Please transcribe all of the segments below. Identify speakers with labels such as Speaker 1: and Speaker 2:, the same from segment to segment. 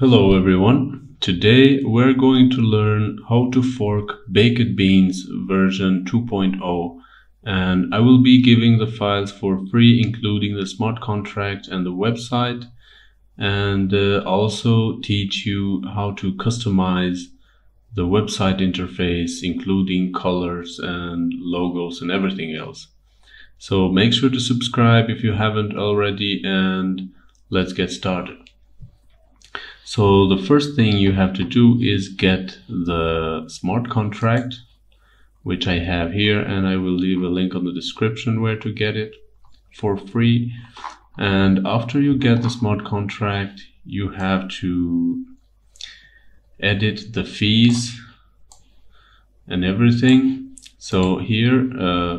Speaker 1: Hello everyone. Today we're going to learn how to fork Baked Beans version 2.0 and I will be giving the files for free including the smart contract and the website and uh, also teach you how to customize the website interface including colors and logos and everything else. So make sure to subscribe if you haven't already and let's get started. So the first thing you have to do is get the smart contract, which I have here, and I will leave a link on the description where to get it for free. And after you get the smart contract, you have to edit the fees and everything. So here, uh,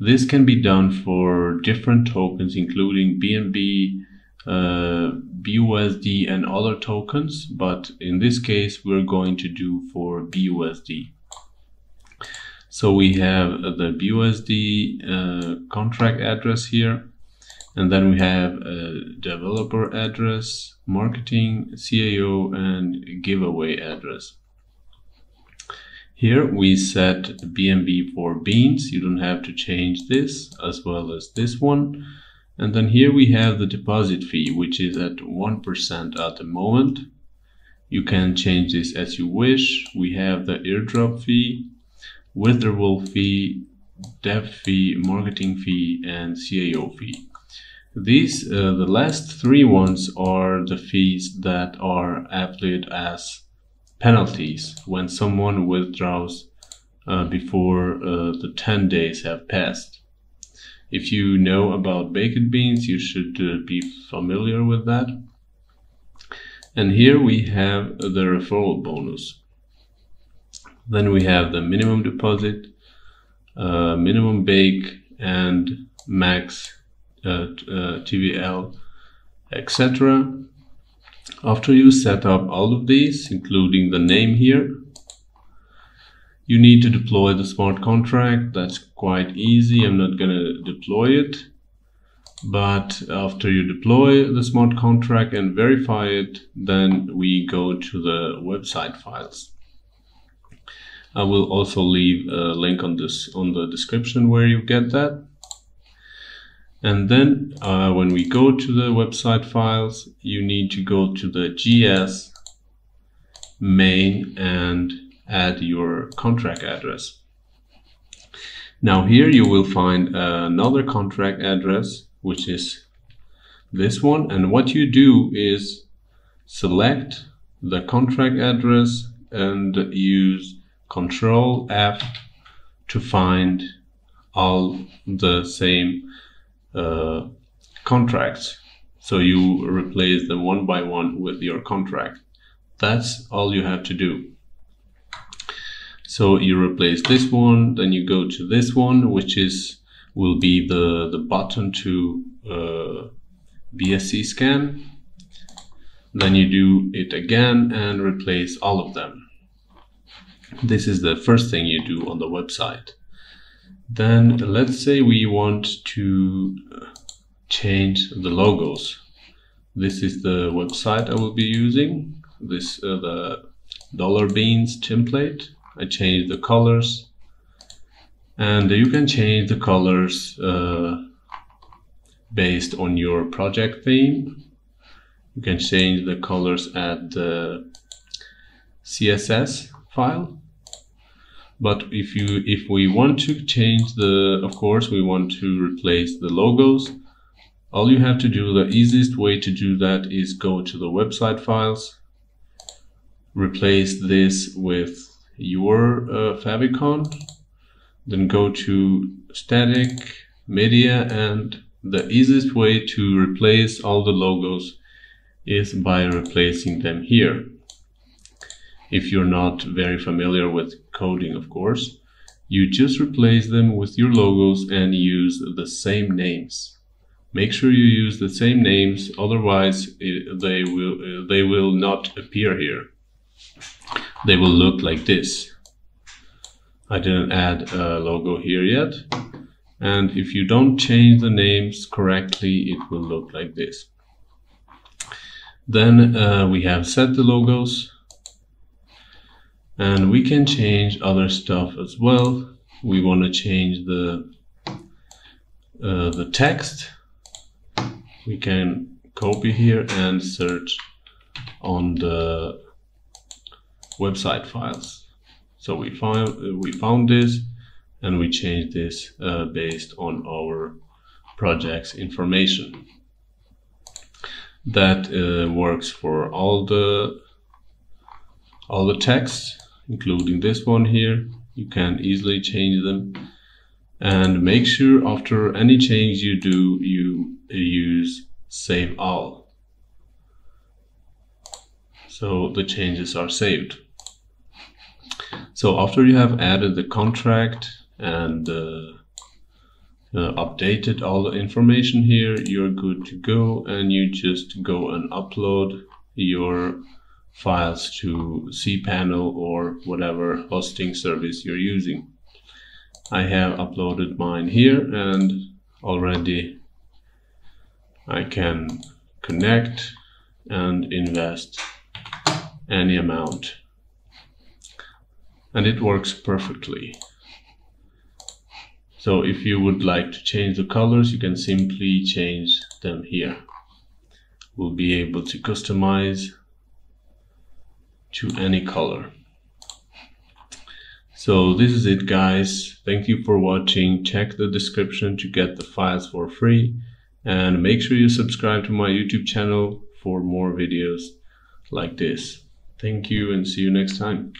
Speaker 1: this can be done for different tokens, including BNB, uh, BUSD, and other tokens. But in this case, we're going to do for BUSD. So we have the BUSD uh, contract address here, and then we have a developer address, marketing, CAO, and giveaway address. Here we set BNB for beans. You don't have to change this as well as this one. And then here we have the deposit fee, which is at 1% at the moment. You can change this as you wish. We have the airdrop fee, withdrawal fee, dev fee, marketing fee, and CAO fee. These, uh, the last three ones are the fees that are applied as penalties when someone withdraws uh, before uh, the 10 days have passed. If you know about baked beans, you should uh, be familiar with that. And here we have the referral bonus. Then we have the minimum deposit, uh, minimum bake, and max uh, uh, TVL, etc. After you set up all of these, including the name here, you need to deploy the smart contract. That's quite easy. I'm not going to deploy it. But after you deploy the smart contract and verify it, then we go to the website files. I will also leave a link on this on the description where you get that. And then uh, when we go to the website files, you need to go to the JS main and add your contract address. Now here you will find another contract address, which is this one. And what you do is select the contract address and use Control F to find all the same uh, contracts. So you replace them one by one with your contract. That's all you have to do. So you replace this one, then you go to this one, which is will be the the button to uh, BSC scan. Then you do it again and replace all of them. This is the first thing you do on the website. Then let's say we want to change the logos. This is the website I will be using. This uh, the dollar beans template. I change the colors. And you can change the colors uh, based on your project theme. You can change the colors at the CSS file. But if you if we want to change the of course we want to replace the logos. All you have to do the easiest way to do that is go to the website files replace this with your uh, favicon then go to static media and the easiest way to replace all the logos is by replacing them here if you're not very familiar with coding, of course. You just replace them with your logos and use the same names. Make sure you use the same names, otherwise they will uh, they will not appear here. They will look like this. I didn't add a logo here yet. And if you don't change the names correctly, it will look like this. Then uh, we have set the logos and we can change other stuff as well. We want to change the uh, the text. We can copy here and search on the website files. So we found we found this and we changed this uh, based on our project's information. That uh, works for all the all the text, including this one here. You can easily change them and make sure after any change you do you use save all so the changes are saved so after you have added the contract and uh, uh, updated all the information here, you're good to go and you just go and upload your files to cPanel or whatever hosting service you're using. I have uploaded mine here and already I can connect and invest any amount and it works perfectly. So if you would like to change the colors, you can simply change them here. We'll be able to customize to any color. So this is it guys. Thank you for watching. Check the description to get the files for free and make sure you subscribe to my YouTube channel for more videos like this. Thank you and see you next time.